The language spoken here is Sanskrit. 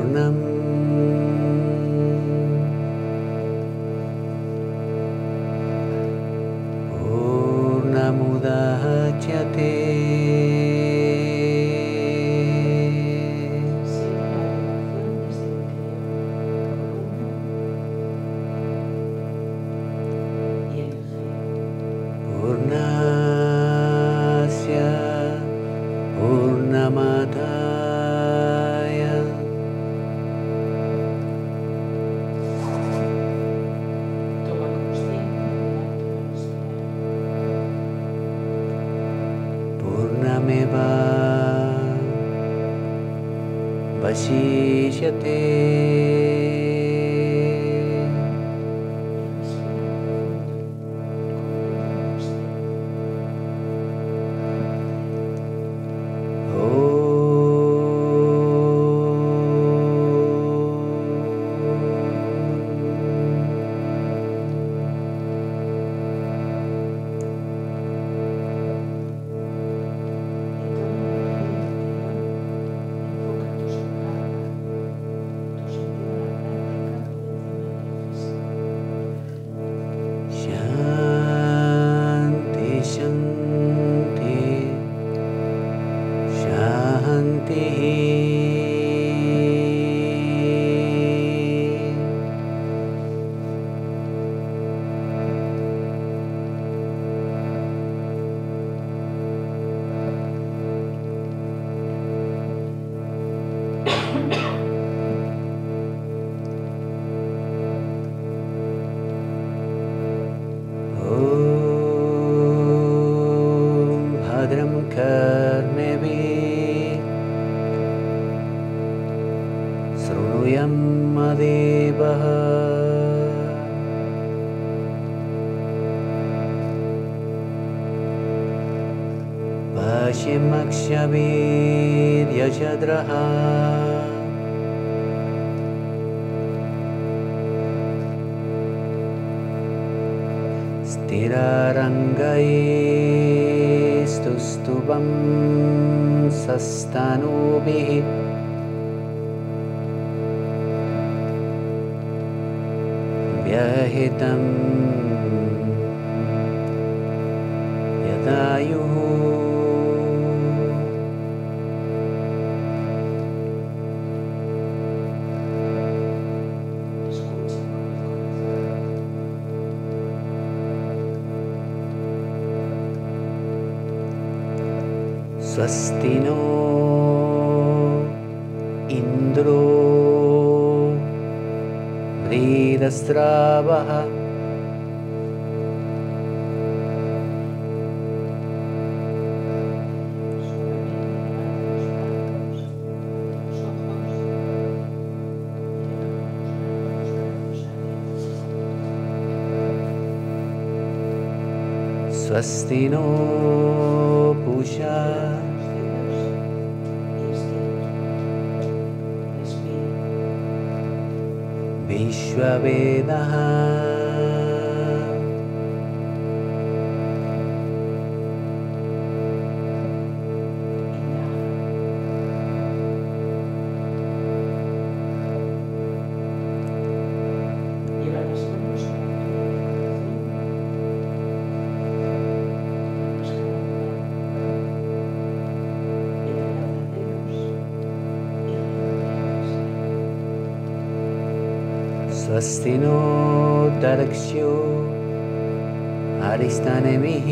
पूर्णम् वशीष्यते शृणुयं मदेवः पश्यमक्षवीर्यशद्रः स्थिरारङ्गैस्तुस्तुवं सस्तनूभिः व्यहितं यदायुः स्वस्ति नो इन्द्रो ह्रीरस्रावः स्वस्ति नो पूषा विश्ववेदः स्वस्ति नो दर्क्ष्यो हरिस्तनमिः